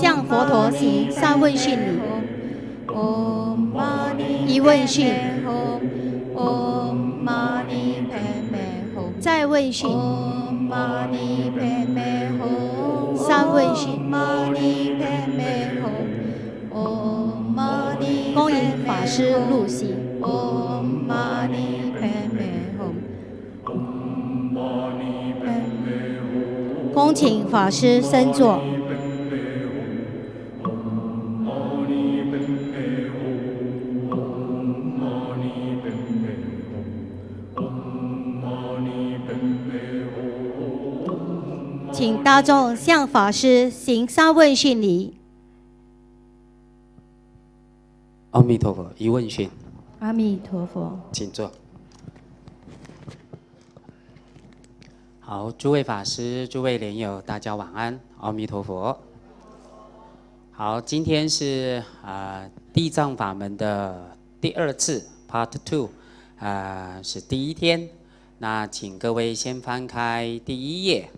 向佛陀行三问讯礼。一问讯，再问讯，三问讯。恭迎法师入席。嘛呢叭咪吽。恭请法师身坐。嘛呢叭咪吽。请大众向法师行三问讯礼。阿弥陀佛，一问讯，阿弥陀佛。请坐。好，诸位法师、诸位莲友，大家晚安，阿弥陀佛。好，今天是啊、呃地藏法门的第二次 Part Two，啊是第一天。那请各位先翻开第一页。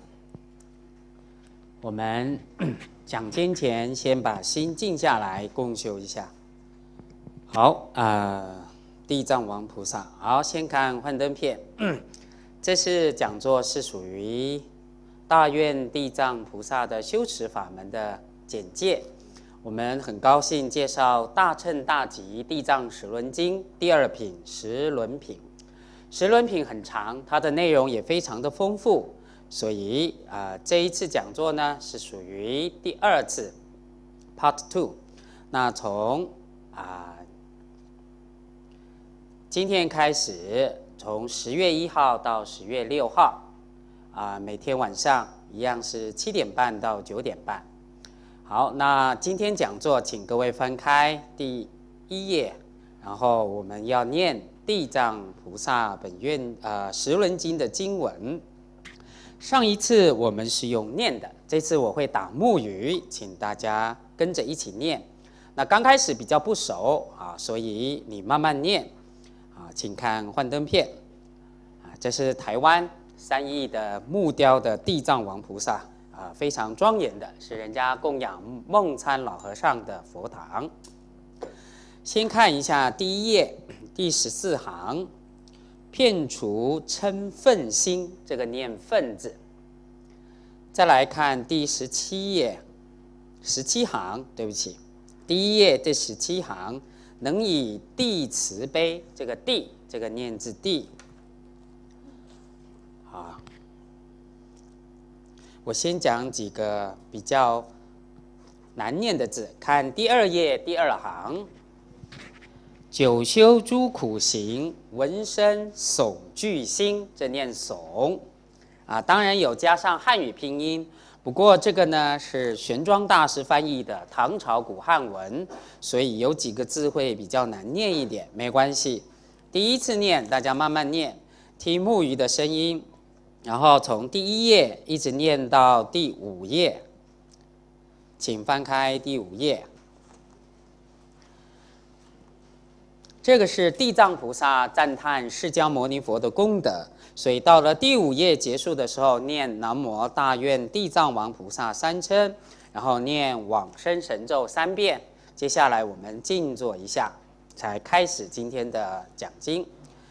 我们 讲经前先把心静下来，共修一下。好，呃，地藏王菩萨，好，先看幻灯片。这次讲座是属于大愿地藏菩萨的修持法门的简介。我们很高兴介绍《大乘大集地藏十轮经》第二品十轮品。十轮品很长，它的内容也非常的丰富，所以啊、呃这一次讲座呢是属于第二次 Part Two。那从啊、今天开始，从十月一号到十月六号，啊、每天晚上一样是七点半到九点半。好，那今天讲座，请各位翻开第一页，然后我们要念地藏菩萨本愿呃十轮经的经文。上一次我们是用念的，这次我会打木鱼，请大家跟着一起念。那刚开始比较不熟啊，所以你慢慢念啊，请看幻灯片啊，这是台湾三义的木雕的地藏王菩萨啊，非常庄严的，是人家供养梦参老和尚的佛堂。先看一下第一页第十四行，片除嗔忿心，这个念忿字。再来看第十七页，十七行，对不起，第一页第十七行，能以地慈悲，这个地，这个念字地。啊，我先讲几个比较难念的字，看第二页第二行。九修诸苦行，闻声悚惧心，这念悚啊，当然有加上汉语拼音，不过这个呢是玄奘大师翻译的唐朝古汉文，所以有几个字会比较难念一点，没关系。第一次念，大家慢慢念，听木鱼的声音，然后从第一页一直念到第五页，请翻开第五页。这个是地藏菩萨赞叹释迦牟尼佛的功德，所以到了第五页结束的时候，念南无大愿地藏王菩萨三称，然后念往生神咒三遍。接下来我们静坐一下，才开始今天的讲经。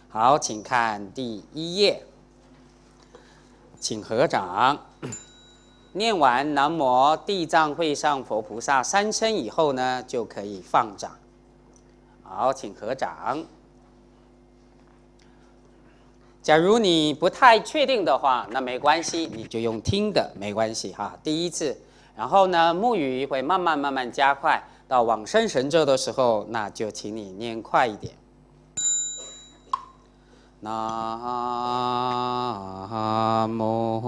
好，请看第一页，请合掌。念完南无地藏会上佛菩萨三称以后呢，就可以放掌。好，请合掌。假如你不太确定的话，那没关系，你就用听的，没关系哈。第一次，然后呢，木鱼会慢慢慢慢加快，到往生神咒的时候，那就请你念快一点。南无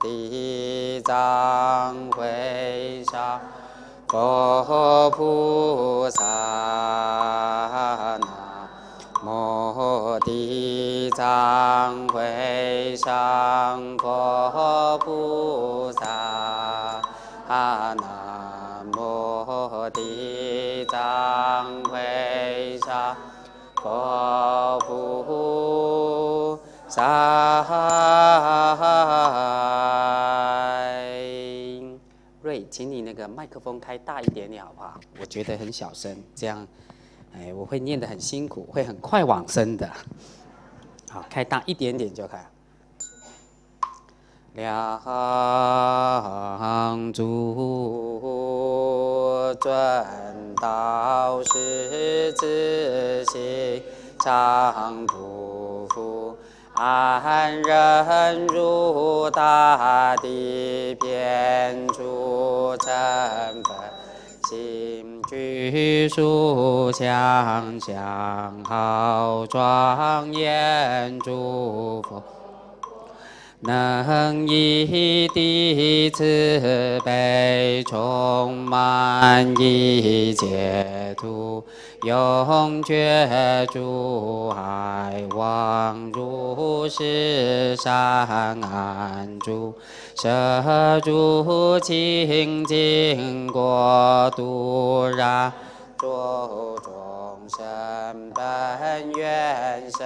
地藏会上。佛菩萨，南无地藏会上佛菩萨，南无地藏菩萨，佛菩萨。风开大一点点好不好？我觉得很小声，这样，哎，我会念得很辛苦，会很快往生的。好，开大一点点就可以。两足尊道是自心常不负，安忍如大地遍处尘分，心居书香香好庄严诸佛。能以地慈悲充满一切土，永绝诸海望如是善安住，舍诸清净国度，让诸众生本愿社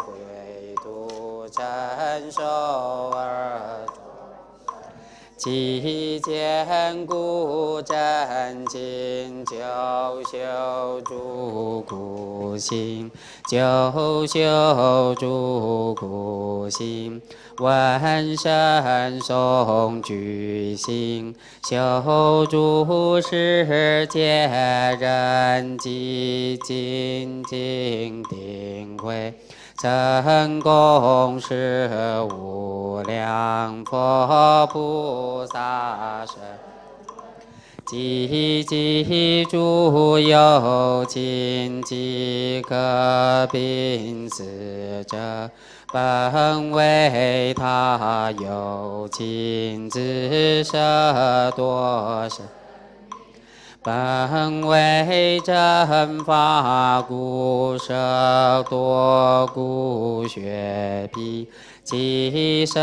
会。成熟而其坚固真经，就修诸苦心，就修诸苦心，闻声诵句心，修诸世界人寂静静定慧。成功是无量佛菩萨身，积集诸有情即可病死者，本为他有情之舍多生。本为正法故舍多故学彼，其舍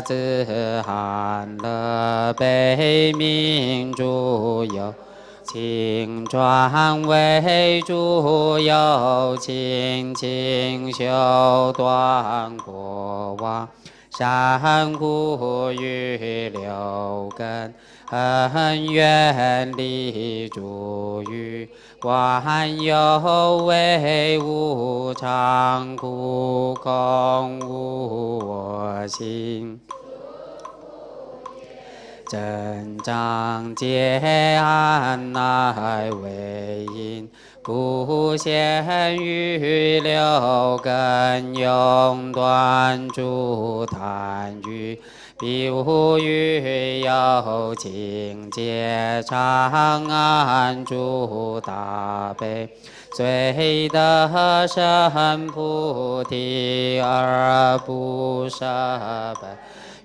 自含乐悲悯诸有情，转为诸有情清修断过往善故于六根。恒愿离诸欲，观有为无常，故空无我心。增长戒安乃为因，故现于六根，永断诸贪欲。彼无欲有情，皆常安住大悲，虽得生菩提而不舍本，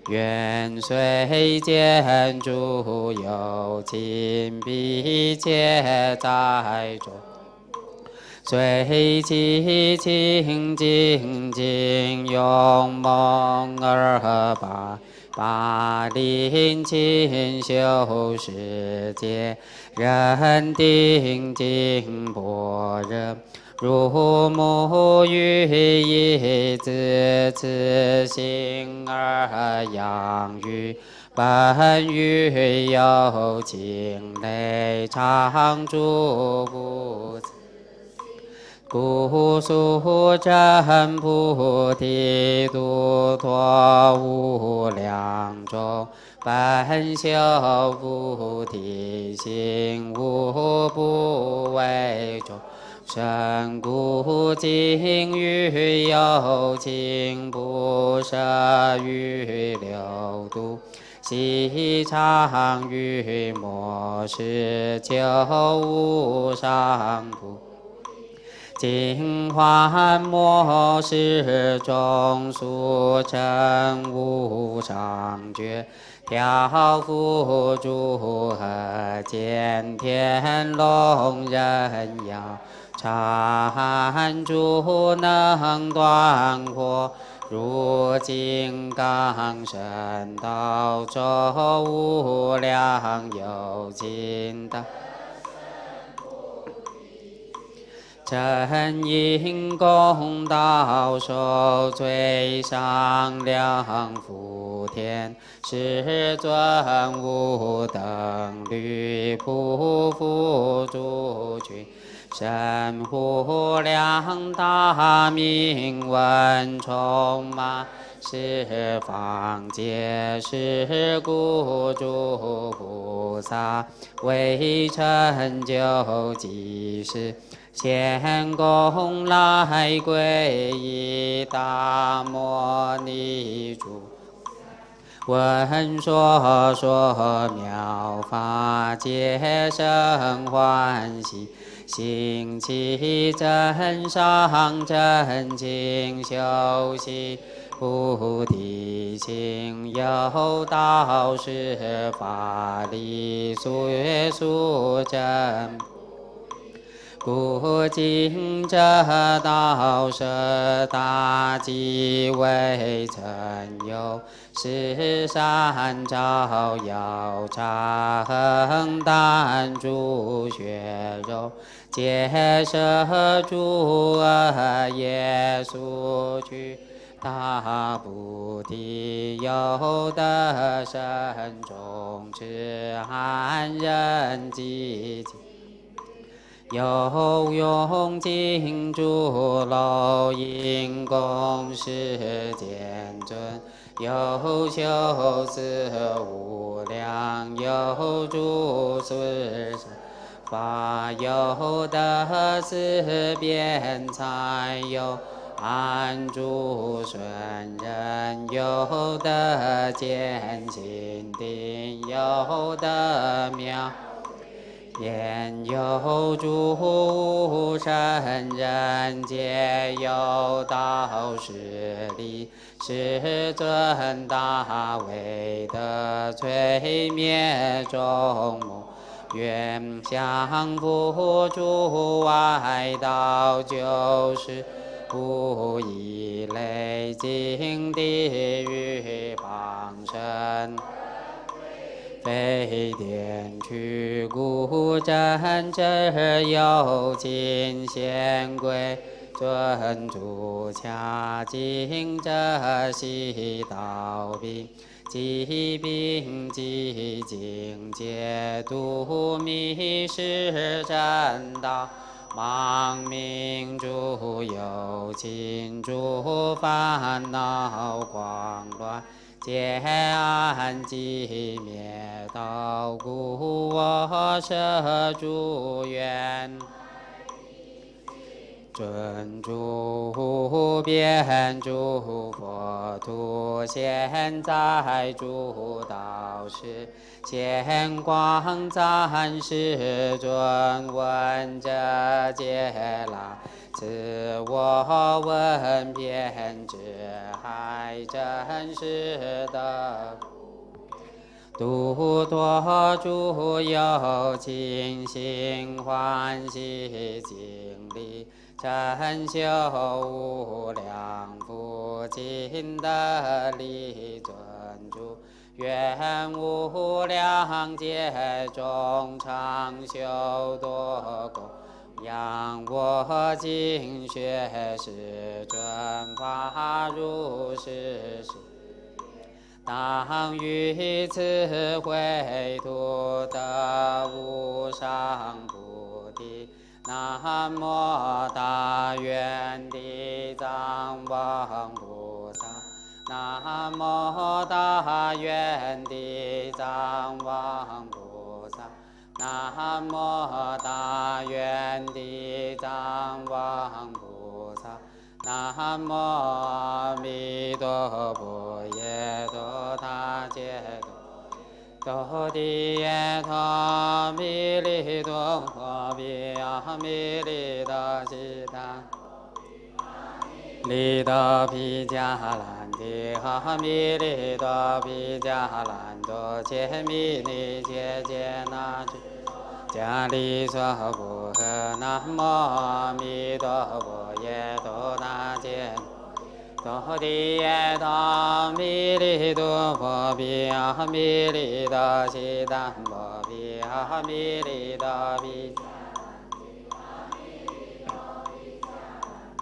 愿虽见诸有情，彼皆在中。随其清净净，勇猛而拔。法令勤修世界，人定静般若，如母育一子，慈心而养育，本欲有情内常住不故速真菩提度脱无量众，本修菩提心，无不为众生故今欲有情，不舍于六度，悉常于末世救无上菩。净幻末世中，速成无上觉，调伏诸河见天龙人妖，禅诸能断惑，如金刚神道，周无量有尽的。真因功道受最上良福田，世尊无等虑不负诸群。身无量大名闻充满十方界，是故诸菩萨为成就即是。先公来皈依大摩尼主，闻说说妙法，皆生欢喜，行其真上真经，修习菩提心，有道是法力，速月速真。故今这道舍大吉为成有，是善照耀常丹诸血肉，皆摄诸恶业速去。大菩提有德身中之安忍寂静。有用尽诸漏因功世间尊，有修四无量有诸世法，有得四辩才，有安住顺人，有得见心定，有得妙。言有诸圣人，皆有道实力，世尊大威德，摧灭众魔，愿降伏诸外道，就是不异类，尽地狱旁生。非殿去故真只有金仙贵尊主恰尽这悉道宾，疾病寂静解度迷失真道，亡命诸有情诸烦恼狂乱。皆安寂灭道，故我设诸愿，尊诸遍诸佛土，现在诸道师，现光赞世尊，闻者皆来。自我闻遍知海真实的，度脱诸有情心欢喜经历，真修无量福尽的力尊主，愿无量劫中常修多功。仰我今学世尊法如是事，当于此会土得无上菩提。南无大愿地藏王菩萨，南无大愿地藏王菩萨。南无大愿地藏王菩萨，南无阿弥陀佛耶多他揭多，多地耶他弥利多佛比阿弥利多悉达，利多毗迦兰帝阿弥利多毗迦兰多揭弥尼揭揭那智。迦利娑婆诃，南摩阿弥陀佛耶多那揭，多地耶多弥利多佛。比阿弥利多悉达摩比阿弥利多比。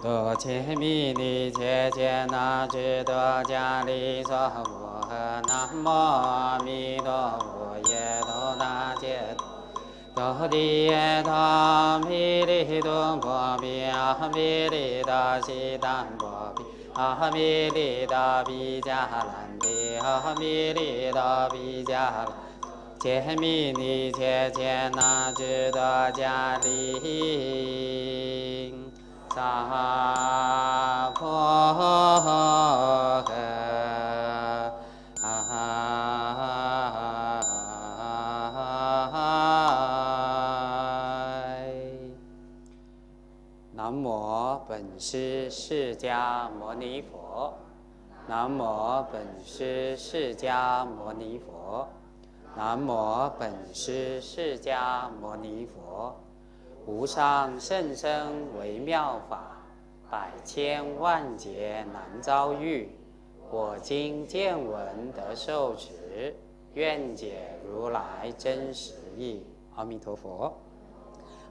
多切弥尼切切那智多迦利娑婆诃。南无阿弥陀佛，耶多那揭多地耶多毗梨多波比阿毗梨达悉达波阿弥利达比迦兰帝阿弥利达比迦兰。揭弥尼切切那智多迦利萨婆诃。师释迦牟尼佛。南无本师释迦牟尼佛。南无本师释迦牟尼佛。无上甚深微妙法，百千万劫难遭遇。我今见闻得受持，愿解如来真实义。阿弥陀佛。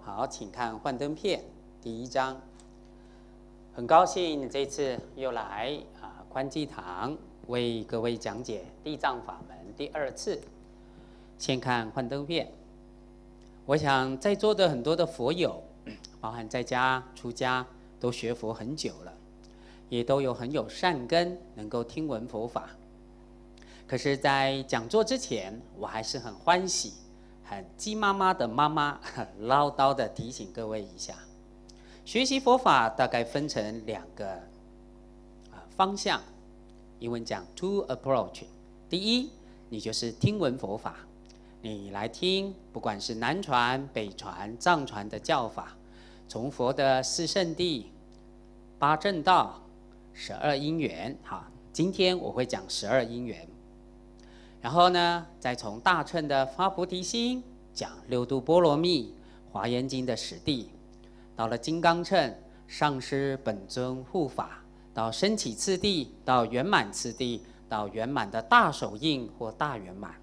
好，请看幻灯片第一章。很高兴这次又来啊宽济堂为各位讲解地藏法门第二次。先看幻灯片。我想在座的很多的佛友，包含在家出家，都学佛很久了，也都有很有善根，能够听闻佛法。可是，在讲座之前，我还是很欢喜、很鸡妈妈的妈妈 唠叨的提醒各位一下：学习佛法大概分成两个啊方向，英文讲 two approach。第一，你就是听闻佛法。你来听，不管是南传、北传、藏传的教法，从佛的四圣谛、八正道、十二因缘，哈，今天我会讲十二因缘。然后呢，再从大乘的发菩提心，讲六度波罗蜜、华严经的实地，到了金刚乘，上师本尊护法，到升起次第，到圆满次第，到圆满的大手印或大圆满。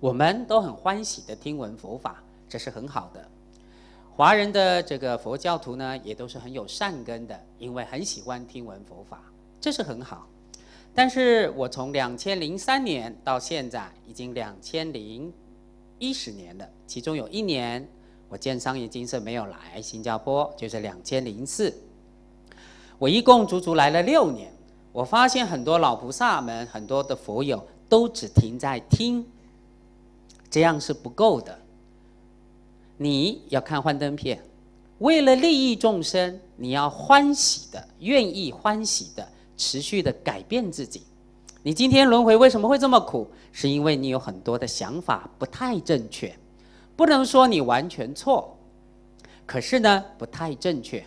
我们都很欢喜的听闻佛法，这是很好的。华人的这个佛教徒呢，也都是很有善根的，因为很喜欢听闻佛法，这是很好。但是我从两千零三年到现在，已经两千零一十年了，其中有一年我建商业金色没有来新加坡，就是两千零四。我一共足足来了六年，我发现很多老菩萨们，很多的佛友都只停在听。这样是不够的。你要看幻灯片，为了利益众生，你要欢喜的、愿意欢喜的、持续的改变自己。你今天轮回为什么会这么苦？是因为你有很多的想法不太正确，不能说你完全错，可是呢不太正确。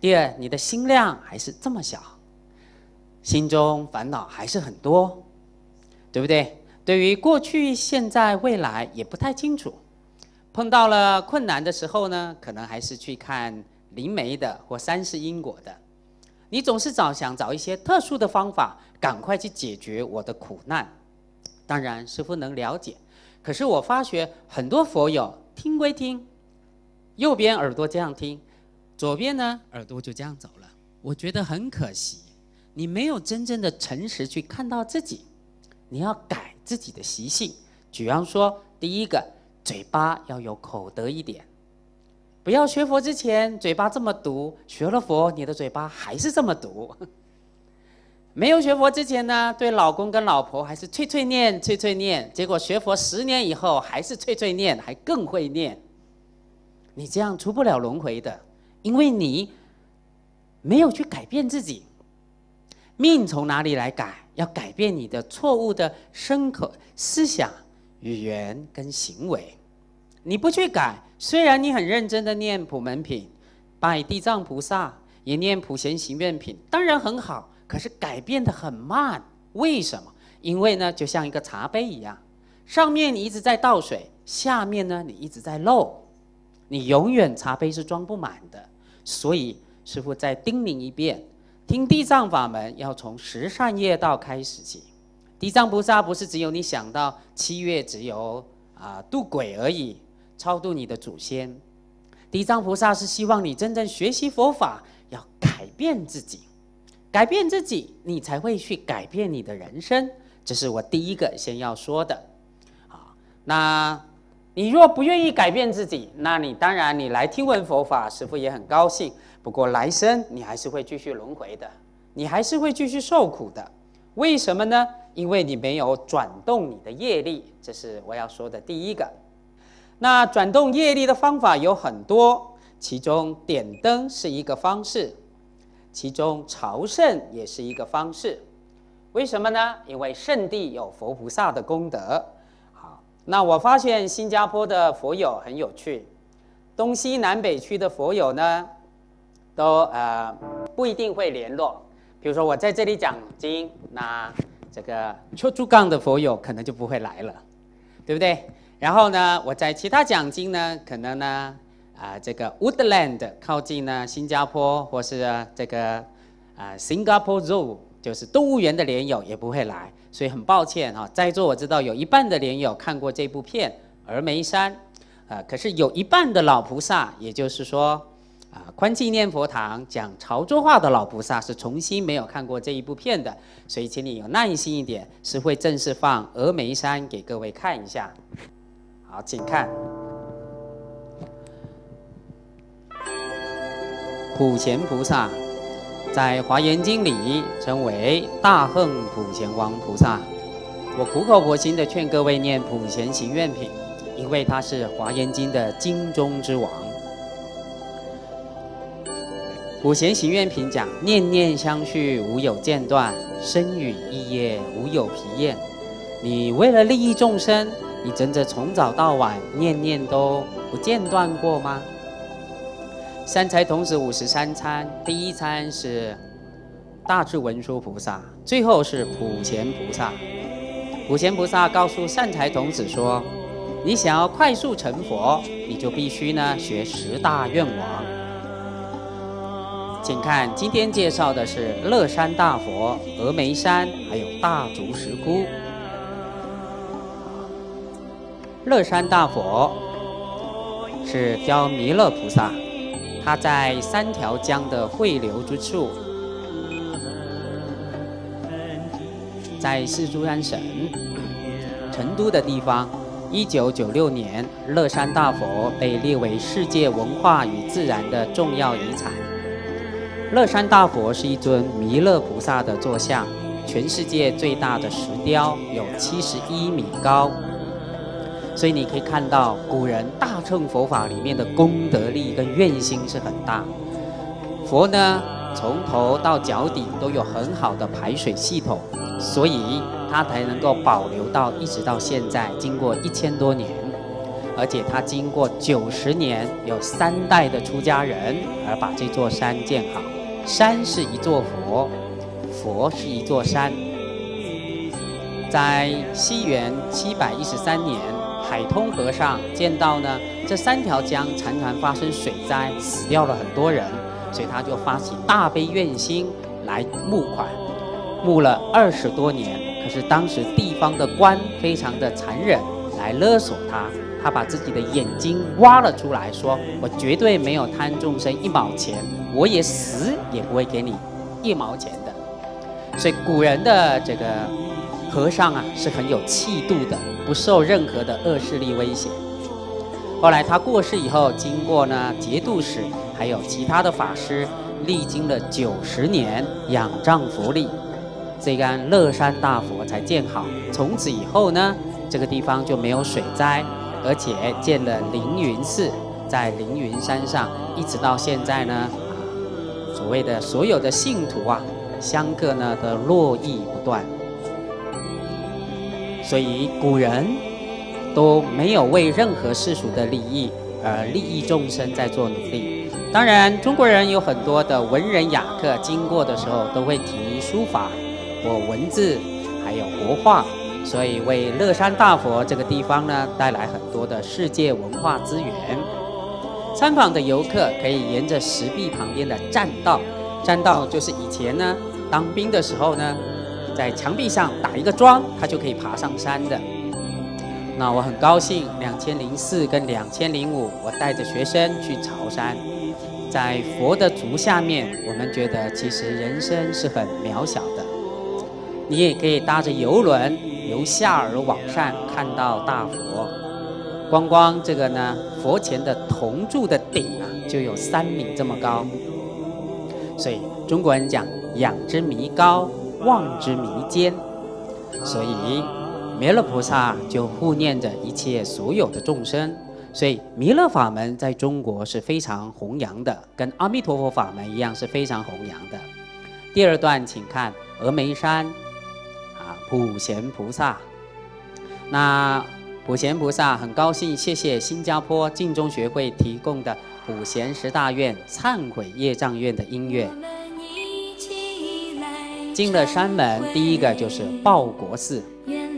第二，你的心量还是这么小，心中烦恼还是很多，对不对？对于过去、现在、未来也不太清楚，碰到了困难的时候呢，可能还是去看灵媒的或三世因果的。你总是找想找一些特殊的方法，赶快去解决我的苦难。当然，师傅能了解，可是我发觉很多佛友听归听，右边耳朵这样听，左边呢耳朵就这样走了。我觉得很可惜，你没有真正的诚实去看到自己，你要改。自己的习性，举方说，第一个，嘴巴要有口德一点，不要学佛之前嘴巴这么毒，学了佛，你的嘴巴还是这么毒。没有学佛之前呢，对老公跟老婆还是脆脆念、脆脆念，结果学佛十年以后还是脆脆念，还更会念。你这样出不了轮回的，因为你没有去改变自己。命从哪里来改？要改变你的错误的身口、思想、语言跟行为。你不去改，虽然你很认真的念普门品、拜地藏菩萨，也念普贤行愿品，当然很好。可是改变的很慢，为什么？因为呢，就像一个茶杯一样，上面你一直在倒水，下面呢你一直在漏，你永远茶杯是装不满的。所以师傅再叮咛一遍。听地藏法门要从十善业道开始起，地藏菩萨不是只有你想到七月只有啊渡鬼而已，超度你的祖先。地藏菩萨是希望你真正学习佛法，要改变自己，改变自己，你才会去改变你的人生。这是我第一个先要说的。好，那你若不愿意改变自己，那你当然你来听闻佛法，师父也很高兴。不过来生你还是会继续轮回的，你还是会继续受苦的。为什么呢？因为你没有转动你的业力，这是我要说的第一个。那转动业力的方法有很多，其中点灯是一个方式，其中朝圣也是一个方式。为什么呢？因为圣地有佛菩萨的功德。好，那我发现新加坡的佛友很有趣，东西南北区的佛友呢，都呃不一定会联络。比如说我在这里讲经，那这个秋竹港的佛友可能就不会来了，对不对？然后呢，我在其他讲经呢，可能呢，啊，这个 Woodland 靠近呢新加坡，或是这个啊 Singapore Zoo，就是动物园的莲友也不会来，所以很抱歉啊，在座我知道有一半的莲友看过这部片《峨眉山》，啊，可是有一半的老菩萨，也就是说。啊，宽纪念佛堂讲潮州话的老菩萨是重新没有看过这一部片的，所以请你有耐心一点，是会正式放《峨眉山》给各位看一下。好，请看，普贤菩萨在《华严经》里称为大横普贤王菩萨。我苦口婆心的劝各位念普贤行愿品，因为他是《华严经》的经中之王。普贤行愿品讲：念念相续，无有间断；身语意业，无有疲厌。你为了利益众生，你真的从早到晚念念都不间断过吗？三才童子五十三参，第一参是大智文殊菩萨，最后是普贤菩萨。普贤菩萨告诉善财童子说：“你想要快速成佛，你就必须呢学十大愿王。”请看，今天介绍的是乐山大佛、峨眉山，还有大竹石窟。乐山大佛是雕弥勒菩萨，它在三条江的汇流之处，在四珠山省成都的地方。一九九六年，乐山大佛被列为世界文化与自然的重要遗产。乐山大佛是一尊弥勒菩萨的坐像，全世界最大的石雕，有七十一米高。所以你可以看到，古人大乘佛法里面的功德力跟愿心是很大。佛呢，从头到脚底都有很好的排水系统，所以它才能够保留到一直到现在，经过一千多年，而且它经过九十年，有三代的出家人而把这座山建好。山是一座佛，佛是一座山。在西元七百一十三年，海通和尚见到呢这三条江常常发生水灾，死掉了很多人，所以他就发起大悲愿心来募款，募了二十多年。可是当时地方的官非常的残忍，来勒索他，他把自己的眼睛挖了出来，说：“我绝对没有贪众生一毛钱。”我也死也不会给你一毛钱的，所以古人的这个和尚啊是很有气度的，不受任何的恶势力威胁。后来他过世以后，经过呢节度使还有其他的法师，历经了九十年仰仗佛力，这杆乐山大佛才建好。从此以后呢，这个地方就没有水灾，而且建了凌云寺，在凌云山上，一直到现在呢。所谓的所有的信徒啊，香客呢都络绎不断，所以古人都没有为任何世俗的利益而利益众生在做努力。当然，中国人有很多的文人雅客经过的时候都会提书法或文字，还有国画，所以为乐山大佛这个地方呢带来很多的世界文化资源。参访的游客可以沿着石壁旁边的栈道，栈道就是以前呢当兵的时候呢，在墙壁上打一个桩，他就可以爬上山的。那我很高兴，两千零四跟两千零五，我带着学生去潮山，在佛的足下面，我们觉得其实人生是很渺小的。你也可以搭着游轮由下而往上看到大佛，光光这个呢，佛前的铜柱的顶啊，就有三米这么高。所以中国人讲“仰之弥高，望之弥坚”，所以弥勒菩萨就护念着一切所有的众生。所以弥勒法门在中国是非常弘扬的，跟阿弥陀佛法门一样是非常弘扬的。第二段，请看峨眉山，啊，普贤菩萨。那普贤菩萨很高兴，谢谢新加坡净宗学会提供的普贤十大愿忏悔业障愿的音乐。进了山门，第一个就是报国寺。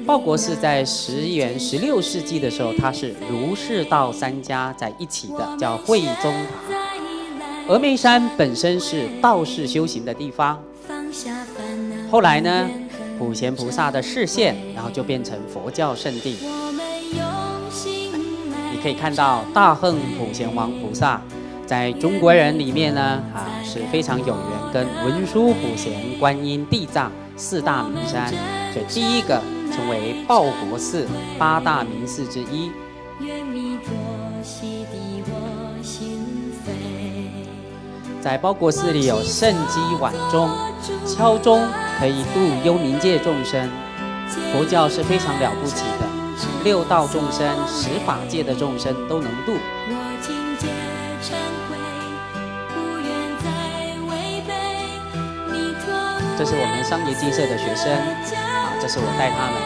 报国寺在十元十六世纪的时候，它是儒释道三家在一起的，叫慧宗塔。峨眉山本身是道士修行的地方，后来呢，普贤菩萨的视线，然后就变成佛教圣地。你可以看到大横普贤王菩萨，在中国人里面呢，啊是非常有缘，跟文殊普贤、观音、地藏四大名山，所以第一个。成为报国寺八大名寺之一。在报国寺里有圣机晚钟，敲钟可以度幽冥界众生。佛教是非常了不起的，六道众生、十法界的众生都能度。这是我们商业金社的学生。啊这是我带他们，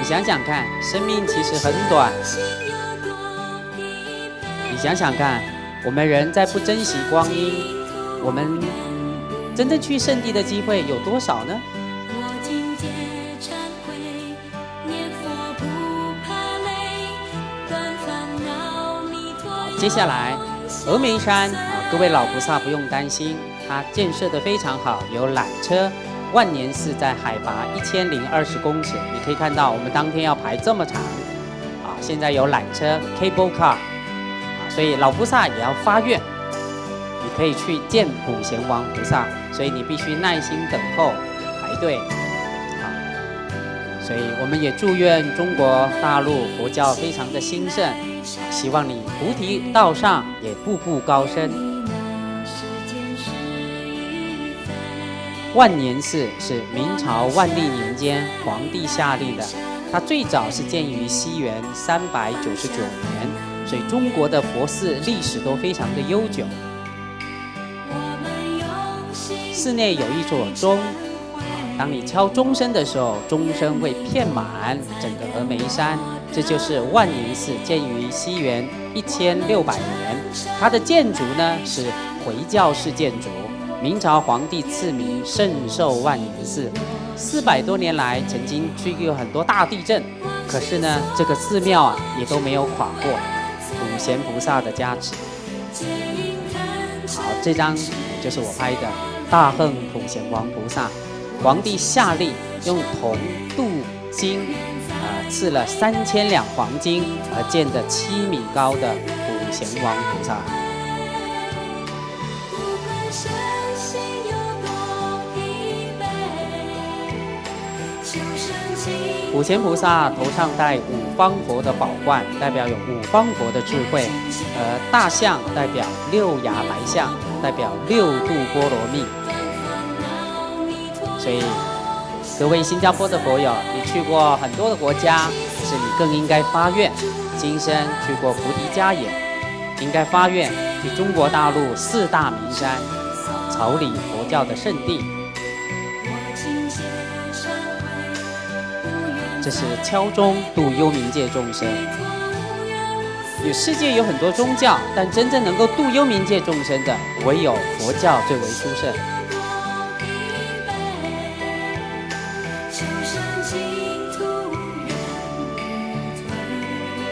你想想看，生命其实很短。你想想看，我们人在不珍惜光阴，我们真正去圣地的机会有多少呢？接下来，峨眉山啊，各位老菩萨不用担心，它建设的非常好，有缆车。万年寺在海拔一千零二十公尺，你可以看到我们当天要排这么长，啊，现在有缆车 （cable car），啊，所以老菩萨也要发愿，你可以去见普贤王菩萨，所以你必须耐心等候排队，啊，所以我们也祝愿中国大陆佛教非常的兴盛，希望你菩提道上也步步高升。万年寺是明朝万历年间皇帝下令的，它最早是建于西元三百九十九年，所以中国的佛寺历史都非常的悠久。寺内有一座钟，当你敲钟声的时候，钟声会遍满整个峨眉山。这就是万年寺，建于西元一千六百年，它的建筑呢是回教式建筑。明朝皇帝赐名圣寿万年寺，四百多年来曾经去过很多大地震，可是呢，这个寺庙啊也都没有垮过。普贤菩萨的加持。好，这张就是我拍的大横普贤王菩萨，皇帝下令用铜镀金，呃，赐了三千两黄金而建的七米高的普贤王菩萨。普贤菩萨头上戴五方佛的宝冠，代表有五方佛的智慧；而大象代表六牙白象，代表六度波罗蜜。所以，各位新加坡的佛友，你去过很多的国家，是你更应该发愿，今生去过菩提迦耶，应该发愿去中国大陆四大名山，草理佛教的圣地。这是敲钟度幽冥界众生。有世界有很多宗教，但真正能够度幽冥界众生的，唯有佛教最为殊胜。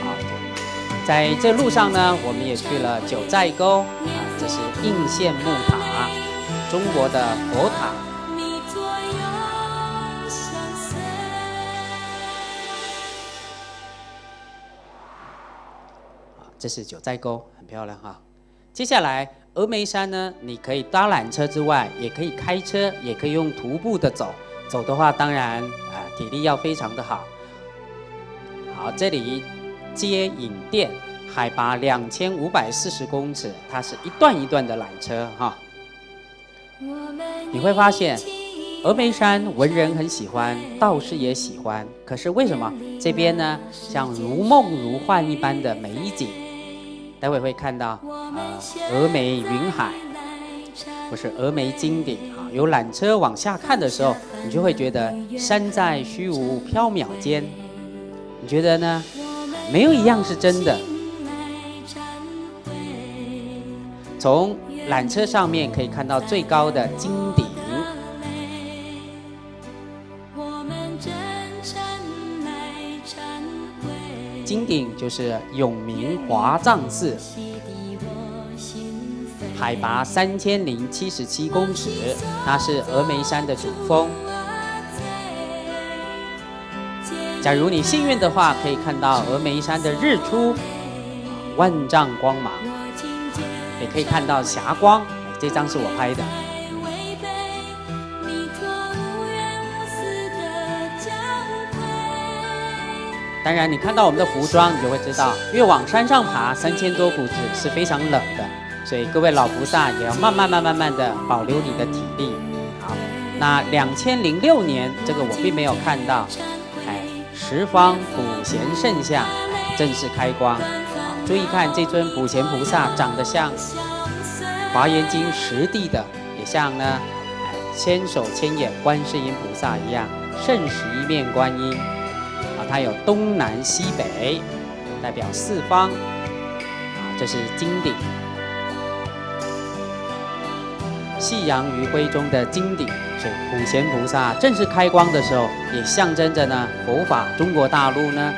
好，在这路上呢，我们也去了九寨沟啊，这是应县木塔，中国的佛塔。这是九寨沟，很漂亮哈。接下来峨眉山呢，你可以搭缆车之外，也可以开车，也可以用徒步的走。走的话，当然啊，体力要非常的好。好，这里接引殿，海拔两千五百四十公尺，它是一段一段的缆车哈。你会发现，峨眉山文人很喜欢，道士也喜欢。可是为什么这边呢，像如梦如幻一般的美景？待会会看到，呃，峨眉云海，不是峨眉金顶啊。有缆车往下看的时候，你就会觉得山在虚无缥缈间。你觉得呢？没有一样是真的。从缆车上面可以看到最高的金顶，金顶就是永明华藏寺，海拔三千零七十七公尺，它是峨眉山的主峰。假如你幸运的话，可以看到峨眉山的日出，万丈光芒。也可以看到霞光，这张是我拍的。当然，你看到我们的服装，你就会知道，越往山上爬，三千多股子是非常冷的，所以各位老菩萨也要慢慢、慢、慢慢的保留你的体力。好，那两千零六年，这个我并没有看到，哎，十方普贤圣像正式开光。注意看这尊普贤菩萨，长得像《华严经》实地的，也像呢，千手千眼观世音菩萨一样，圣十一面观音。啊，它有东南西北，代表四方。啊，这是金顶，夕阳余晖中的金顶。是普贤菩萨正式开光的时候，也象征着呢，佛法中国大陆呢。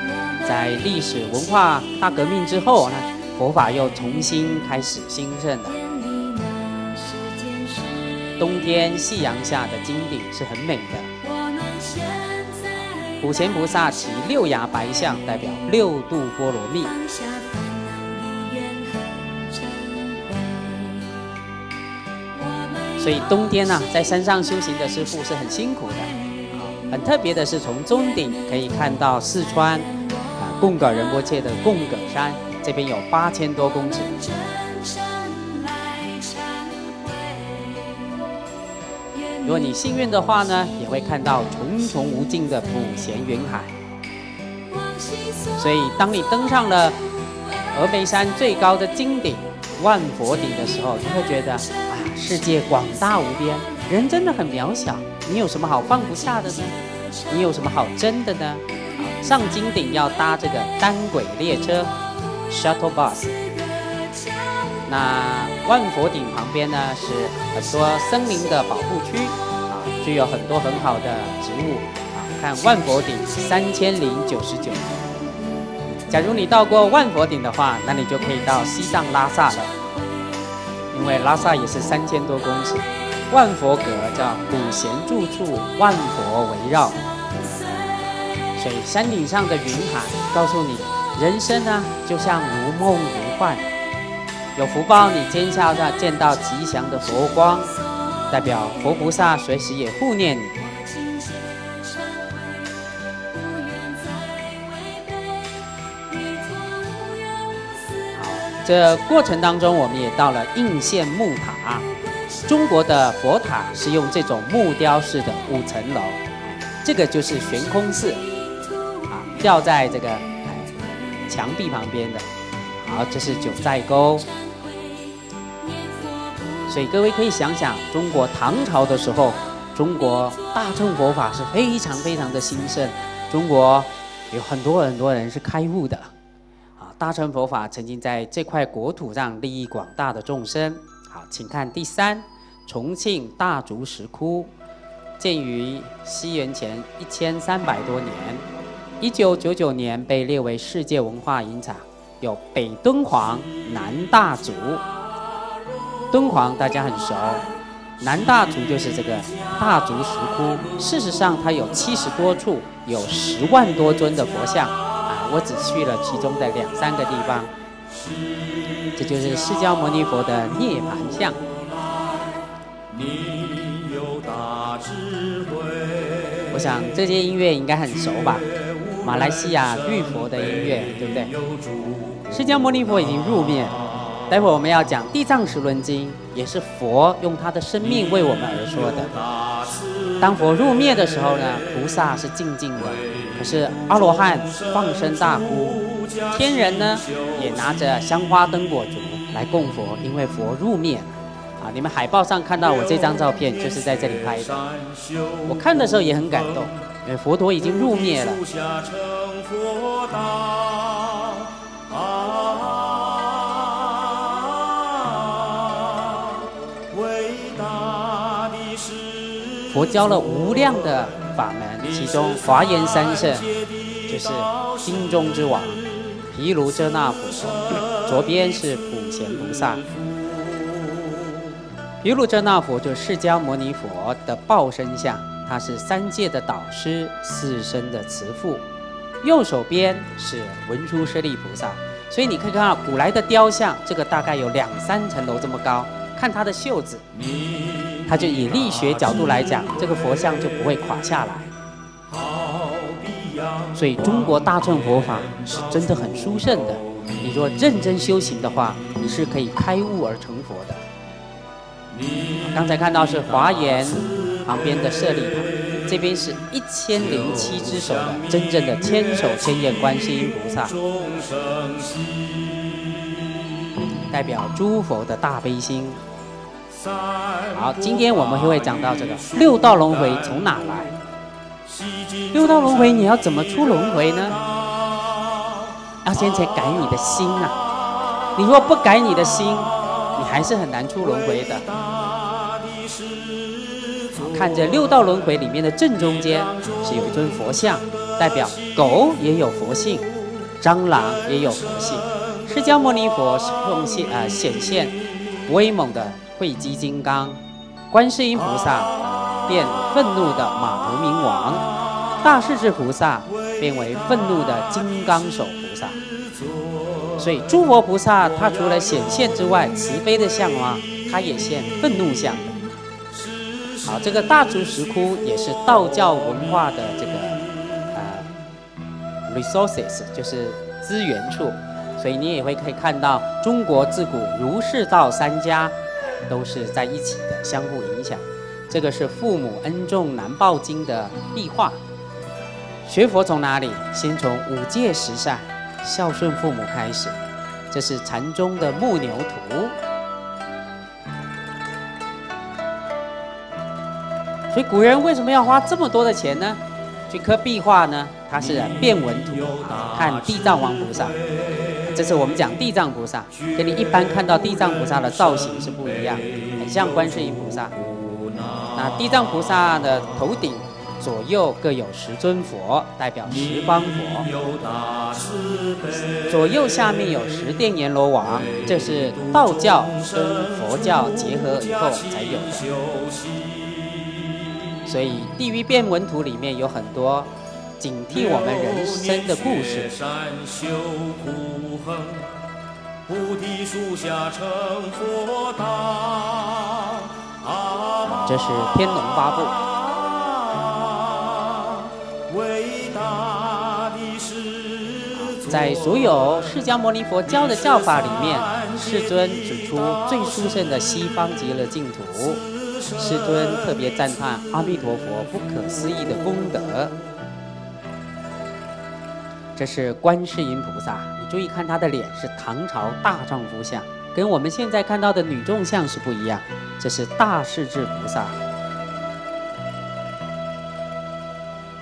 在历史文化大革命之后，那佛法又重新开始兴盛了。冬天夕阳下的金顶是很美的。普贤菩萨骑六牙白象，代表六度波罗蜜。所以冬天呢，在山上修行的师傅是很辛苦的。很特别的是，从中顶可以看到四川啊。贡嘎仁波切的贡嘎山，这边有八千多公尺。如果你幸运的话呢，也会看到重重无尽的普贤云海。所以，当你登上了峨眉山最高的金顶万佛顶的时候，你会觉得啊，世界广大无边，人真的很渺小。你有什么好放不下的呢？你有什么好争的呢？上金顶要搭这个单轨列车 （shuttle bus）。那万佛顶旁边呢是很多森林的保护区啊，具有很多很好的植物啊。看万佛顶三千零九十九。假如你到过万佛顶的话，那你就可以到西藏拉萨了，因为拉萨也是三千多公尺。万佛阁叫古贤住处，万佛围绕。所以山顶上的云海告诉你，人生呢就像如梦如幻。有福报，你尖笑上见到吉祥的佛光，代表佛菩萨随时也护念你。好，这过程当中，我们也到了应县木塔。中国的佛塔是用这种木雕式的五层楼，这个就是悬空寺。啊吊在这个墙壁旁边的，好，这是九寨沟。所以各位可以想想，中国唐朝的时候，中国大乘佛法是非常非常的兴盛，中国有很多很多人是开悟的，啊，大乘佛法曾经在这块国土上利益广大的众生。好，请看第三，重庆大足石窟，建于西元前一千三百多年。一九九九年被列为世界文化遗产，有北敦煌、南大足。敦煌大家很熟，南大足就是这个大足石窟。事实上，它有七十多处，有十万多尊的佛像。啊，我只去了其中的两三个地方。这就是释迦牟尼佛的涅盘像。我想这些音乐应该很熟吧？马来西亚玉佛的音乐，对不对？释迦牟尼佛已经入灭，待会儿我们要讲《地藏十轮经》，也是佛用他的生命为我们而说的。当佛入灭的时候呢，菩萨是静静的，可是阿罗汉放声大哭，天人呢也拿着香花灯果烛来供佛，因为佛入灭了。啊，你们海报上看到我这张照片，就是在这里拍的。我看的时候也很感动，因为佛陀已经入灭了。佛教了无量的法门，其中华严三圣就是心中之王毗卢遮那佛，左边是普贤菩萨。毗卢遮那佛就是释迦牟尼佛的报身像，他是三界的导师，四生的慈父。右手边是文殊师利菩萨，所以你可以看到古来的雕像，这个大概有两三层楼这么高，看他的袖子。他就以力学角度来讲，这个佛像就不会垮下来。所以中国大乘佛法是真的很殊胜的。你若认真修行的话，你是可以开悟而成佛的。刚才看到是华严旁边的舍利塔，这边是一千零七只手的真正的千手千眼观世音菩萨，代表诸佛的大悲心。好，今天我们就会讲到这个六道轮回从哪来？六道轮回你要怎么出轮回呢？要先去改你的心啊！你若不改你的心，你还是很难出轮回的。看着六道轮回里面的正中间是有一尊佛像，代表狗也有佛性，蟑螂也有佛性。释迦牟尼佛是奉现啊显现威猛的。慧基金刚，观世音菩萨变愤怒的马头明王，大势至菩萨变为愤怒的金刚手菩萨。所以诸佛菩萨他除了显现之外，慈悲的相啊，他也现愤怒相。好，这个大足石窟也是道教文化的这个呃 resources，就是资源处。所以你也会可以看到，中国自古儒释道三家。都是在一起的，相互影响。这个是父母恩重难报经的壁画。学佛从哪里？先从五戒十善、孝顺父母开始。这是禅宗的木牛图。所以古人为什么要花这么多的钱呢？去刻壁画呢？它是变文图，看地藏王菩萨。这是我们讲地藏菩萨，跟你一般看到地藏菩萨的造型是不一样，很像观世音菩萨。那地藏菩萨的头顶左右各有十尊佛，代表十方佛。左右下面有十殿阎罗王，这是道教跟佛教结合以后才有的。所以地狱变文图里面有很多。警惕我们人生的故事。这是《天龙八部》。在所有释迦牟尼佛教的教法里面，世尊指出最殊胜的西方极乐净土。世尊特别赞叹阿弥陀佛不可思议的功德。这是观世音菩萨，你注意看他的脸是唐朝大丈夫像，跟我们现在看到的女众像是不一样。这是大势至菩萨。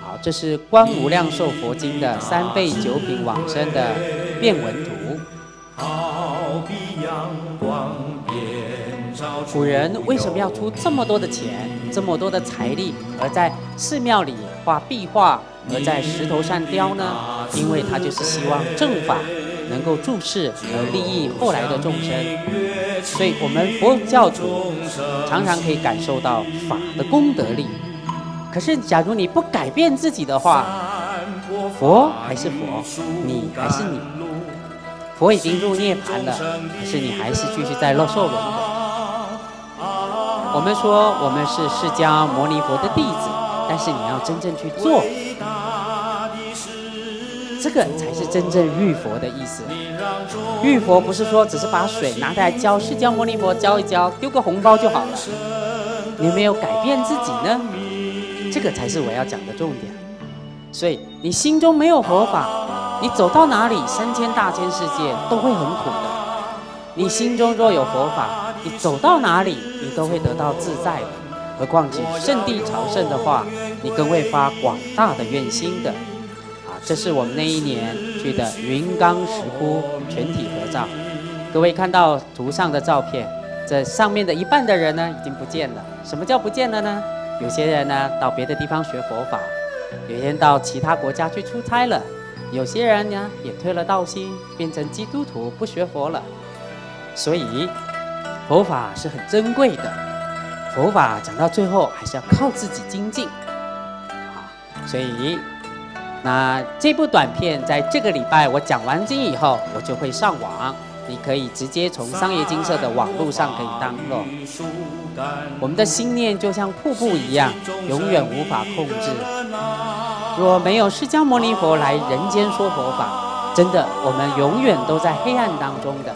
好，这是《观无量寿佛经》的三倍九品往生的变文图。好比阳光古人为什么要出这么多的钱、这么多的财力，而在寺庙里画壁画，而在石头上雕呢？因为他就是希望正法能够注释和利益后来的众生，所以我们佛教徒常常可以感受到法的功德力。可是，假如你不改变自己的话，佛还是佛，你还是你。佛已经入涅槃了，可是你还是继续在受轮回。我们说我们是释迦牟尼佛的弟子，但是你要真正去做，这个才是真正遇佛的意思。遇佛不是说只是把水拿来浇释迦牟尼佛浇一浇，丢个红包就好了。你没有改变自己呢？这个才是我要讲的重点。所以你心中没有佛法，你走到哪里，三千大千世界都会很苦的。你心中若有佛法，你走到哪里，你都会得到自在的。何况去圣地朝圣的话，你更会发广大的愿心的。这是我们那一年去的云冈石窟全体合照。各位看到图上的照片，这上面的一半的人呢，已经不见了。什么叫不见了呢？有些人呢，到别的地方学佛法。有些人到其他国家去出差了，有些人呢也退了道心，变成基督徒，不学佛了。所以，佛法是很珍贵的。佛法讲到最后还是要靠自己精进。啊，所以那这部短片在这个礼拜我讲完经以后，我就会上网。你可以直接从商业金色的网络上可以当落。我们的心念就像瀑布一样，永远无法控制。若没有释迦牟尼佛来人间说佛法，真的我们永远都在黑暗当中的。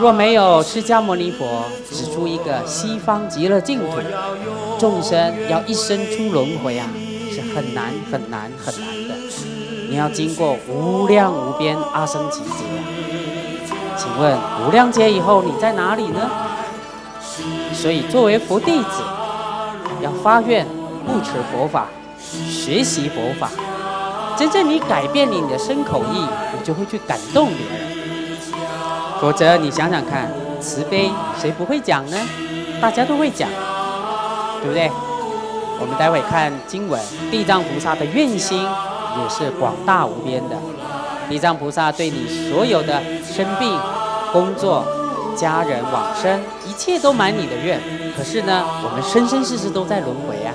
若没有释迦牟尼佛指出一个西方极乐净土，众生要一生出轮回啊，很难很难很难的。你要经过无量无边阿僧祇劫。请问无量劫以后你在哪里呢？所以作为佛弟子，要发愿护持佛法，学习佛法。真正你改变你的身口意，你就会去感动别人。否则你想想看，慈悲谁不会讲呢？大家都会讲，对不对？我们待会看经文，地藏菩萨的愿心也是广大无边的。地藏菩萨对你所有的生病、工作、家人往生，一切都满你的愿。可是呢，我们生生世世都在轮回啊。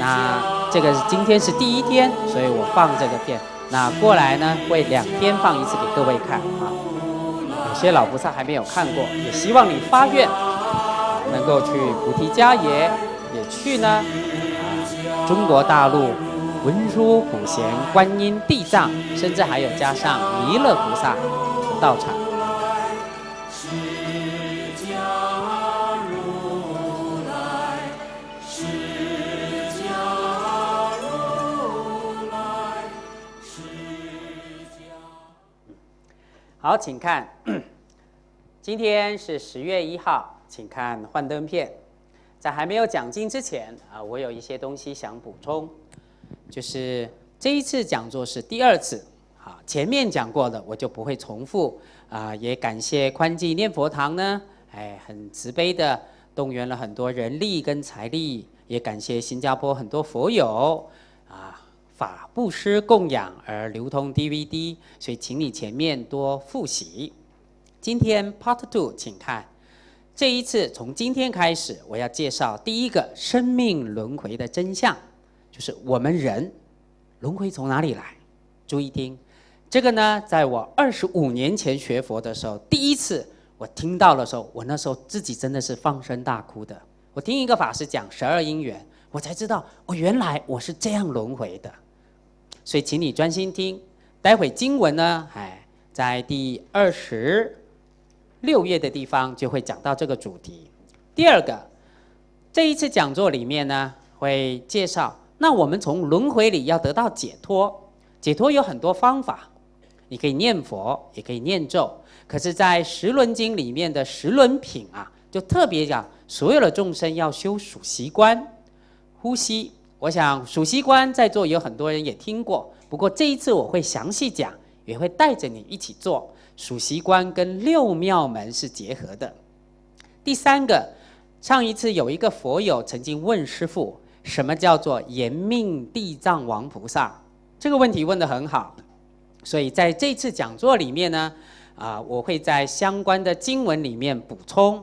那这个是今天是第一天，所以我放这个片。那过来呢，会两天放一次给各位看啊。有些老菩萨还没有看过，也希望你发愿，能够去菩提迦耶，也去呢中国大陆。文殊、普贤、观音、地藏，甚至还有加上弥勒菩萨的道场。好，请看，今天是十月一号，请看幻灯片。在还没有讲经之前啊，我有一些东西想补充。就是这一次讲座是第二次，好，前面讲过的我就不会重复啊。也感谢宽济念佛堂呢，哎，很慈悲的动员了很多人力跟财力，也感谢新加坡很多佛友啊，法布施供养而流通 DVD，所以请你前面多复习。今天 Part Two，请看，这一次从今天开始，我要介绍第一个生命轮回的真相。就是我们人轮回从哪里来？注意听，这个呢，在我二十五年前学佛的时候，第一次我听到的时候，我那时候自己真的是放声大哭的。我听一个法师讲十二因缘，我才知道，哦，原来我是这样轮回的。所以，请你专心听，待会经文呢，哎，在第二十六月的地方就会讲到这个主题。第二个，这一次讲座里面呢，会介绍。那我们从轮回里要得到解脱，解脱有很多方法，你可以念佛，也可以念咒。可是，在十轮经里面的十轮品啊，就特别讲所有的众生要修数息观、呼吸。我想数息观在座有很多人也听过，不过这一次我会详细讲，也会带着你一起做数息观，跟六妙门是结合的。第三个，上一次有一个佛友曾经问师父。什么叫做延命地藏王菩萨？这个问题问得很好，所以在这次讲座里面呢，啊，我会在相关的经文里面补充，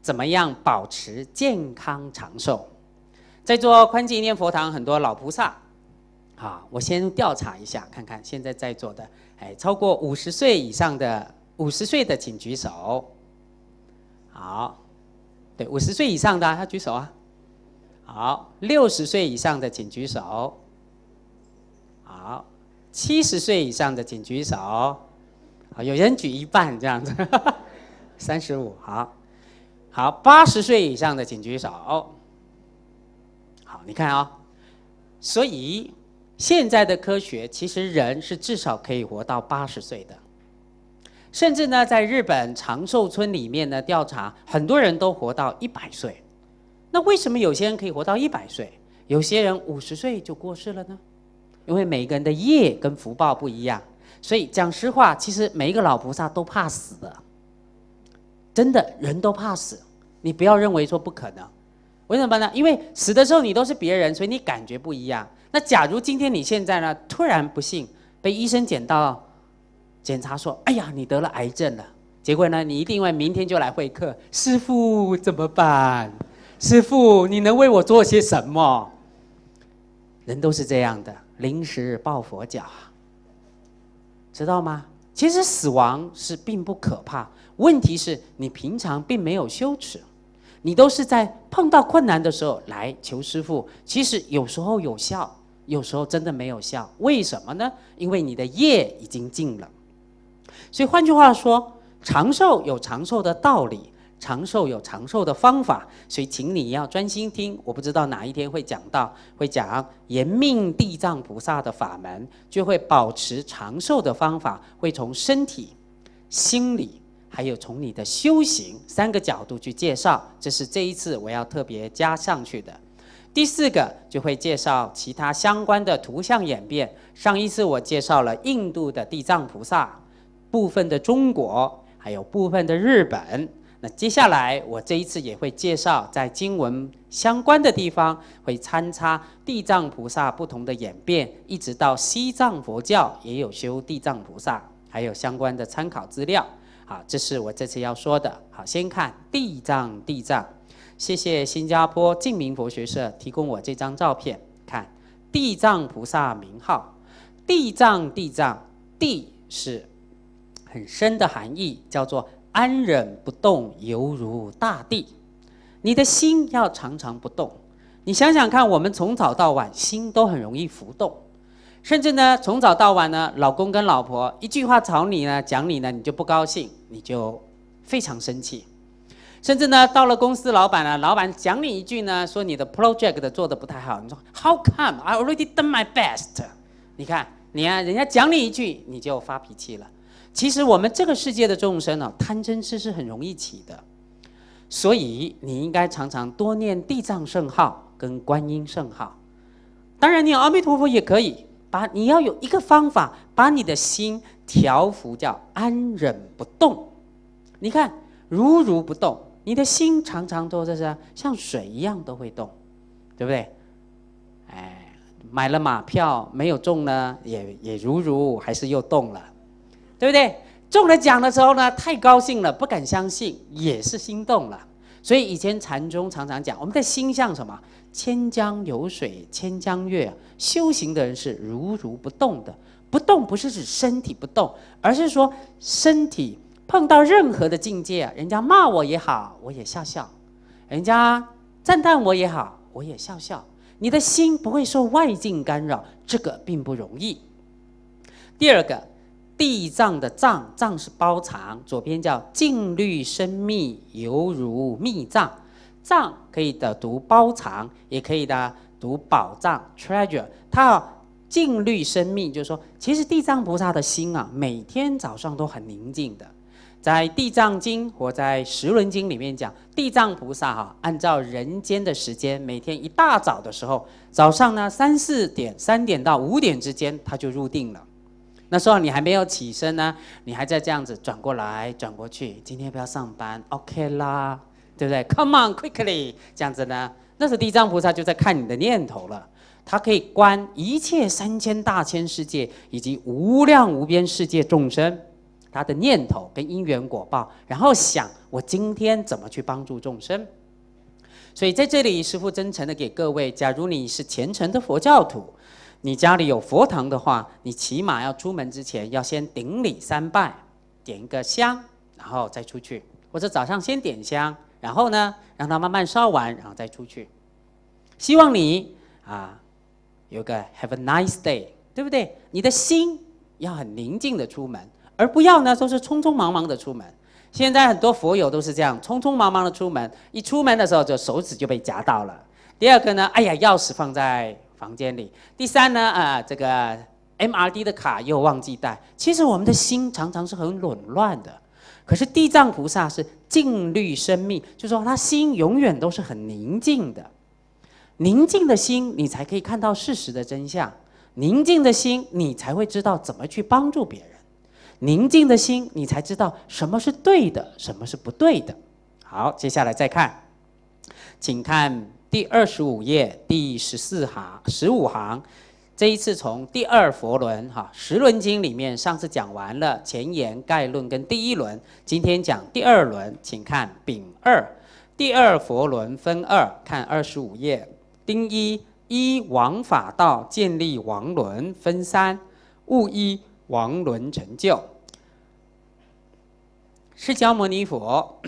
怎么样保持健康长寿。在座宽济念佛堂很多老菩萨，好，我先调查一下，看看现在在座的，哎，超过五十岁以上的，五十岁的请举手。好，对，五十岁以上的他举手啊。好，六十岁以上的请举手。好，七十岁以上的请举手。好，有人举一半这样子，三十五。好，好，八十岁以上的请举手。好，你看啊，所以现在的科学其实人是至少可以活到八十岁的，甚至呢，在日本长寿村里面呢调查，很多人都活到一百岁。那为什么有些人可以活到一百岁，有些人五十岁就过世了呢？因为每个人的业跟福报不一样。所以讲实话，其实每一个老菩萨都怕死的，真的人都怕死。你不要认为说不可能，为什么呢？因为死的时候你都是别人，所以你感觉不一样。那假如今天你现在呢，突然不幸被医生检到，检查说，哎呀，你得了癌症了，结果呢，你一定会明天就来会客，师傅怎么办？师傅，你能为我做些什么？人都是这样的，临时抱佛脚。知道吗？其实死亡是并不可怕，问题是你平常并没有羞耻，你都是在碰到困难的时候来求师傅。其实有时候有效，有时候真的没有效。为什么呢？因为你的业已经尽了。所以换句话说，长寿有长寿的道理。长寿有长寿的方法，所以请你要专心听。我不知道哪一天会讲到，会讲延命地藏菩萨的法门，就会保持长寿的方法，会从身体、心理，还有从你的修行三个角度去介绍。这是这一次我要特别加上去的。第四个就会介绍其他相关的图像演变。上一次我介绍了印度的地藏菩萨，部分的中国，还有部分的日本。那接下来，我这一次也会介绍在经文相关的地方，会参差地藏菩萨不同的演变，一直到西藏佛教也有修地藏菩萨，还有相关的参考资料。好，这是我这次要说的。好，先看地藏地藏，谢谢新加坡净明佛学社提供我这张照片，看地藏菩萨名号，地藏地藏，地是很深的含义，叫做。安忍不动，犹如大地。你的心要常常不动。你想想看，我们从早到晚，心都很容易浮动。甚至呢，从早到晚呢，老公跟老婆一句话吵你呢，讲你呢，你就不高兴，你就非常生气。甚至呢，到了公司，老板呢，老板讲你一句呢，说你的 project 做的不太好，你说 How come I already done my best？你看，你啊，人家讲你一句，你就发脾气了。其实我们这个世界的众生呢，贪嗔痴是很容易起的，所以你应该常常多念地藏圣号跟观音圣号。当然，念阿弥陀佛也可以。把你要有一个方法，把你的心调伏，叫安忍不动。你看，如如不动，你的心常常都在这，像水一样都会动，对不对？哎，买了马票没有中呢，也也如如还是又动了。对不对？中了奖的时候呢，太高兴了，不敢相信，也是心动了。所以以前禅宗常常讲，我们的心像什么？千江有水千江月。修行的人是如如不动的，不动不是指身体不动，而是说身体碰到任何的境界，人家骂我也好，我也笑笑；人家赞叹我也好，我也笑笑。你的心不会受外境干扰，这个并不容易。第二个。地藏的藏，藏是包藏，左边叫净律深密，犹如密藏。藏可以的读包藏，也可以的读宝藏 （treasure）。它净律深密，就是说，其实地藏菩萨的心啊，每天早上都很宁静的。在《地藏经》或在《十轮经》里面讲，地藏菩萨哈，按照人间的时间，每天一大早的时候，早上呢三四点，三点到五点之间，他就入定了。那时候你还没有起身呢，你还在这样子转过来转过去。今天不要上班，OK 啦，对不对？Come on quickly，这样子呢，那是地藏菩萨就在看你的念头了。他可以观一切三千大千世界以及无量无边世界众生，他的念头跟因缘果报，然后想我今天怎么去帮助众生。所以在这里，师父真诚的给各位，假如你是虔诚的佛教徒。你家里有佛堂的话，你起码要出门之前要先顶礼三拜，点一个香，然后再出去。或者早上先点香，然后呢，让它慢慢烧完，然后再出去。希望你啊，有个 Have a nice day，对不对？你的心要很宁静的出门，而不要呢都是匆匆忙忙的出门。现在很多佛友都是这样，匆匆忙忙的出门，一出门的时候就手指就被夹到了。第二个呢，哎呀，钥匙放在。房间里，第三呢，啊，这个 M R D 的卡又忘记带。其实我们的心常常是很紊乱的，可是地藏菩萨是静虑生命，就说他心永远都是很宁静的。宁静的心，你才可以看到事实的真相；宁静的心，你才会知道怎么去帮助别人；宁静的心，你才知道什么是对的，什么是不对的。好，接下来再看，请看。第二十五页第十四行十五行，这一次从第二佛轮哈十轮经里面，上次讲完了前言概论跟第一轮，今天讲第二轮，请看丙二，第二佛轮分二，看二十五页。丁一一王法道建立王轮分三，戊一王伦成就，释迦牟尼佛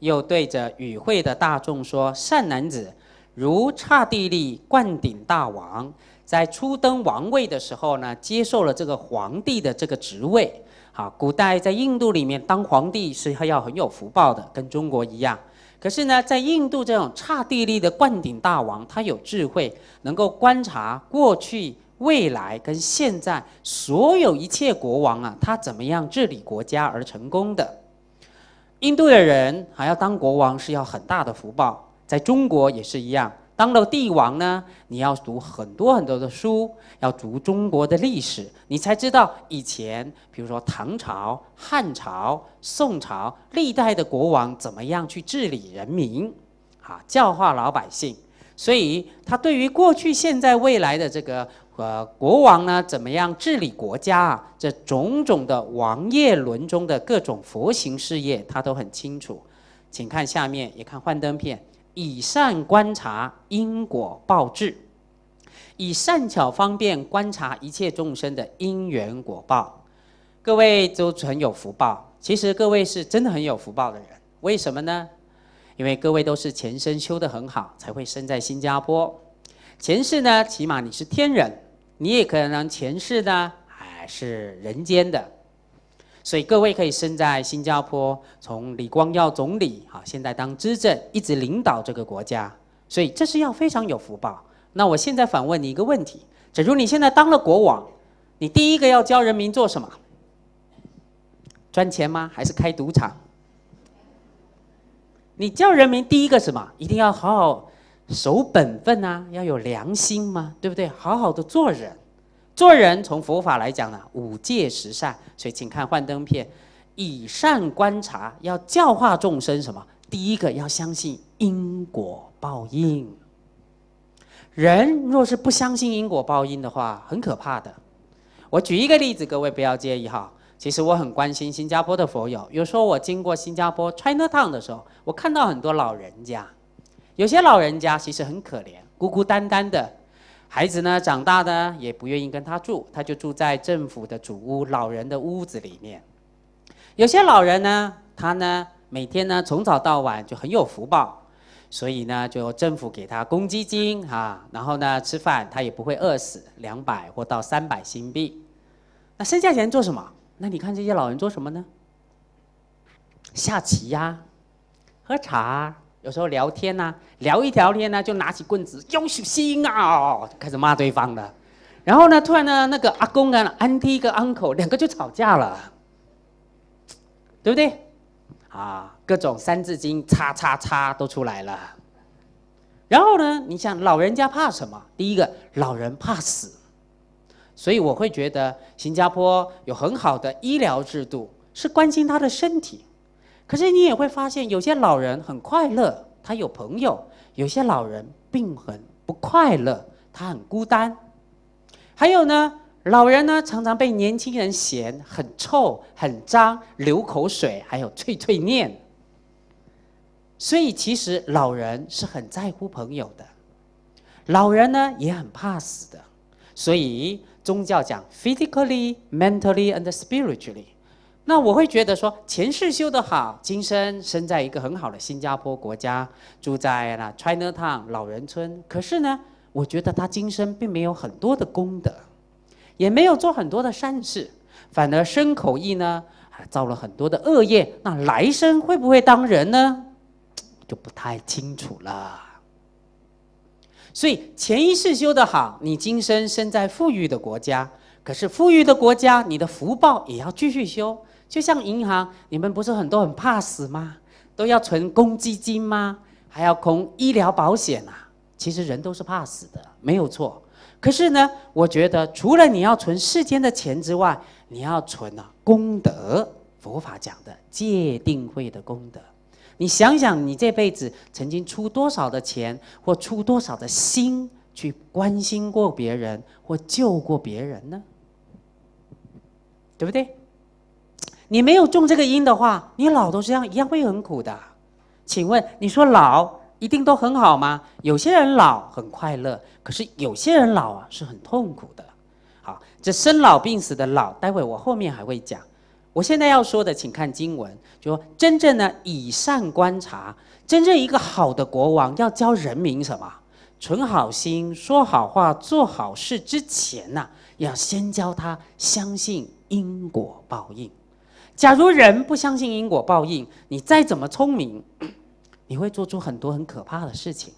又对着与会的大众说：善男子。如刹帝利灌顶大王在初登王位的时候呢，接受了这个皇帝的这个职位。好，古代在印度里面当皇帝是要很有福报的，跟中国一样。可是呢，在印度这种刹帝利的灌顶大王，他有智慧，能够观察过去、未来跟现在所有一切国王啊，他怎么样治理国家而成功的。印度的人还要当国王，是要很大的福报。在中国也是一样，当了帝王呢，你要读很多很多的书，要读中国的历史，你才知道以前，比如说唐朝、汉朝、宋朝历代的国王怎么样去治理人民，啊，教化老百姓。所以他对于过去、现在、未来的这个呃国王呢，怎么样治理国家啊，这种种的王业轮中的各种佛行事业，他都很清楚。请看下面，也看幻灯片。以善观察因果报智，以善巧方便观察一切众生的因缘果报。各位都很有福报，其实各位是真的很有福报的人。为什么呢？因为各位都是前生修得很好，才会生在新加坡。前世呢，起码你是天人，你也可能前世呢，还是人间的。所以各位可以生在新加坡，从李光耀总理啊，现在当执政，一直领导这个国家，所以这是要非常有福报。那我现在反问你一个问题：假如你现在当了国王，你第一个要教人民做什么？赚钱吗？还是开赌场？你教人民第一个什么？一定要好好守本分啊，要有良心嘛，对不对？好好的做人。做人从佛法来讲呢，五戒十善，所以请看幻灯片，以善观察，要教化众生什么？第一个要相信因果报应。人若是不相信因果报应的话，很可怕的。我举一个例子，各位不要介意哈。其实我很关心新加坡的佛友，有时候我经过新加坡 China Town 的时候，我看到很多老人家，有些老人家其实很可怜，孤孤单单的。孩子呢，长大呢也不愿意跟他住，他就住在政府的主屋、老人的屋子里面。有些老人呢，他呢每天呢从早到晚就很有福报，所以呢就政府给他公积金啊，然后呢吃饭他也不会饿死，两百或到三百新币。那剩下钱做什么？那你看这些老人做什么呢？下棋呀，喝茶。有时候聊天呐，聊一条天呢，就拿起棍子，要死心啊，开始骂对方了。然后呢，突然呢，那个阿公跟安弟跟 uncle 两个就吵架了，对不对？啊，各种三字经叉叉叉都出来了。然后呢，你想老人家怕什么？第一个，老人怕死，所以我会觉得新加坡有很好的医疗制度，是关心他的身体。可是你也会发现，有些老人很快乐，他有朋友；有些老人并很不快乐，他很孤单。还有呢，老人呢常常被年轻人嫌很臭、很脏、流口水，还有碎碎念。所以其实老人是很在乎朋友的，老人呢也很怕死的。所以宗教讲 physically, mentally and spiritually。那我会觉得说，前世修得好，今生生在一个很好的新加坡国家，住在那 China Town 老人村。可是呢，我觉得他今生并没有很多的功德，也没有做很多的善事，反而身口意呢，还造了很多的恶业。那来生会不会当人呢？就不太清楚了。所以前一世修得好，你今生生在富裕的国家。可是富裕的国家，你的福报也要继续修。就像银行，你们不是很多很怕死吗？都要存公积金吗？还要空医疗保险啊？其实人都是怕死的，没有错。可是呢，我觉得除了你要存世间的钱之外，你要存啊功德。佛法讲的戒定慧的功德。你想想，你这辈子曾经出多少的钱，或出多少的心去关心过别人，或救过别人呢？对不对？你没有种这个因的话，你老都这样一样会很苦的。请问，你说老一定都很好吗？有些人老很快乐，可是有些人老啊是很痛苦的。好，这生老病死的老，待会我后面还会讲。我现在要说的，请看经文，就说真正的以善观察，真正一个好的国王要教人民什么？存好心，说好话，做好事之前呐，要先教他相信因果报应。假如人不相信因果报应，你再怎么聪明，你会做出很多很可怕的事情。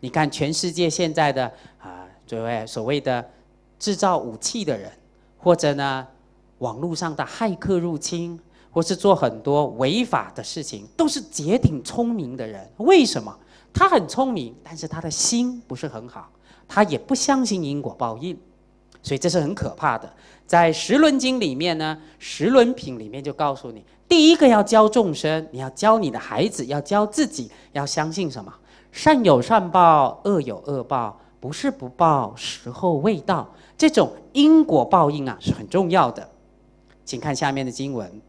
你看全世界现在的啊，所谓所谓的制造武器的人，或者呢？网络上的骇客入侵，或是做很多违法的事情，都是绝顶聪明的人。为什么？他很聪明，但是他的心不是很好，他也不相信因果报应，所以这是很可怕的。在十轮经里面呢，十轮品里面就告诉你，第一个要教众生，你要教你的孩子，要教自己，要相信什么？善有善报，恶有恶报，不是不报，时候未到。这种因果报应啊，是很重要的。请看下面的经文：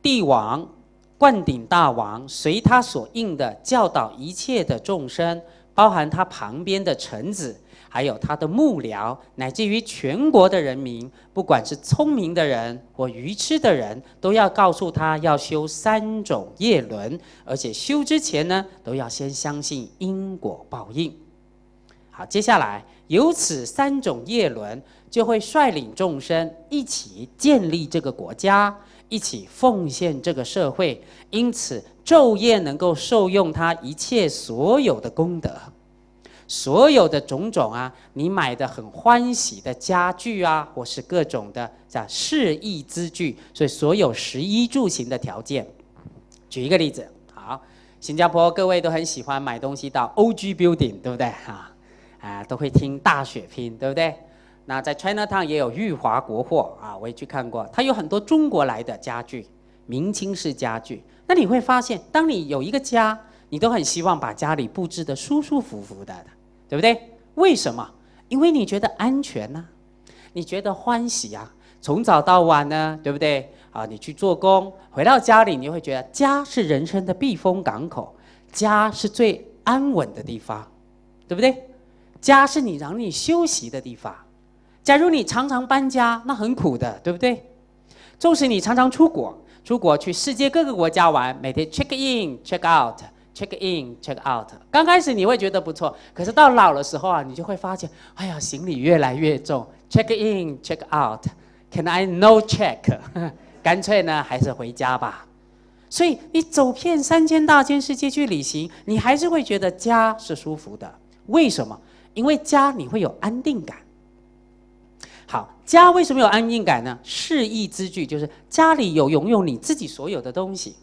帝王灌顶大王随他所应的教导一切的众生，包含他旁边的臣子，还有他的幕僚，乃至于全国的人民，不管是聪明的人或愚痴的人，都要告诉他要修三种业轮，而且修之前呢，都要先相信因果报应。好，接下来由此三种业轮。就会率领众生一起建立这个国家，一起奉献这个社会，因此昼夜能够受用他一切所有的功德，所有的种种啊，你买的很欢喜的家具啊，或是各种的叫适宜之具，所以所有食衣住行的条件。举一个例子，好，新加坡各位都很喜欢买东西到 OG Building，对不对？哈，啊，都会听大血拼，对不对？那在 China Town 也有裕华国货啊，我也去看过，它有很多中国来的家具，明清式家具。那你会发现，当你有一个家，你都很希望把家里布置的舒舒服服的，对不对？为什么？因为你觉得安全呐，你觉得欢喜啊，从早到晚呢，对不对？啊，你去做工，回到家里，你会觉得家是人生的避风港口，家是最安稳的地方，对不对？家是你让你休息的地方。假如你常常搬家，那很苦的，对不对？纵使你常常出国，出国去世界各个国家玩，每天 check in check out Check in check out。刚开始你会觉得不错，可是到老的时候啊，你就会发现，哎呀，行李越来越重，check in check out，can I no check？干脆呢，还是回家吧。所以你走遍三千大千世界去旅行，你还是会觉得家是舒服的。为什么？因为家你会有安定感。好，家为什么有安定感呢？适意之具就是家里有拥有你自己所有的东西，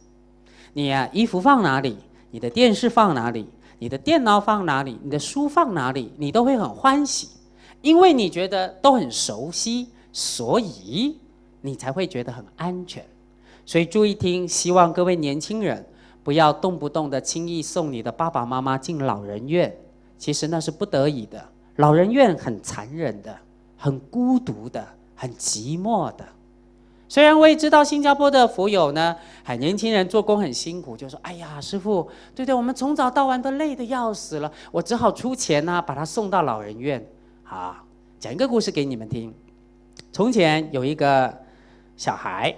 你啊衣服放哪里，你的电视放哪里，你的电脑放哪里，你的书放哪里，你都会很欢喜，因为你觉得都很熟悉，所以你才会觉得很安全。所以注意听，希望各位年轻人不要动不动的轻易送你的爸爸妈妈进老人院，其实那是不得已的，老人院很残忍的。很孤独的，很寂寞的。虽然我也知道新加坡的福友呢，很年轻人做工很辛苦，就说：“哎呀，师傅，对对，我们从早到晚都累得要死了，我只好出钱呢，把他送到老人院。”啊，讲一个故事给你们听。从前有一个小孩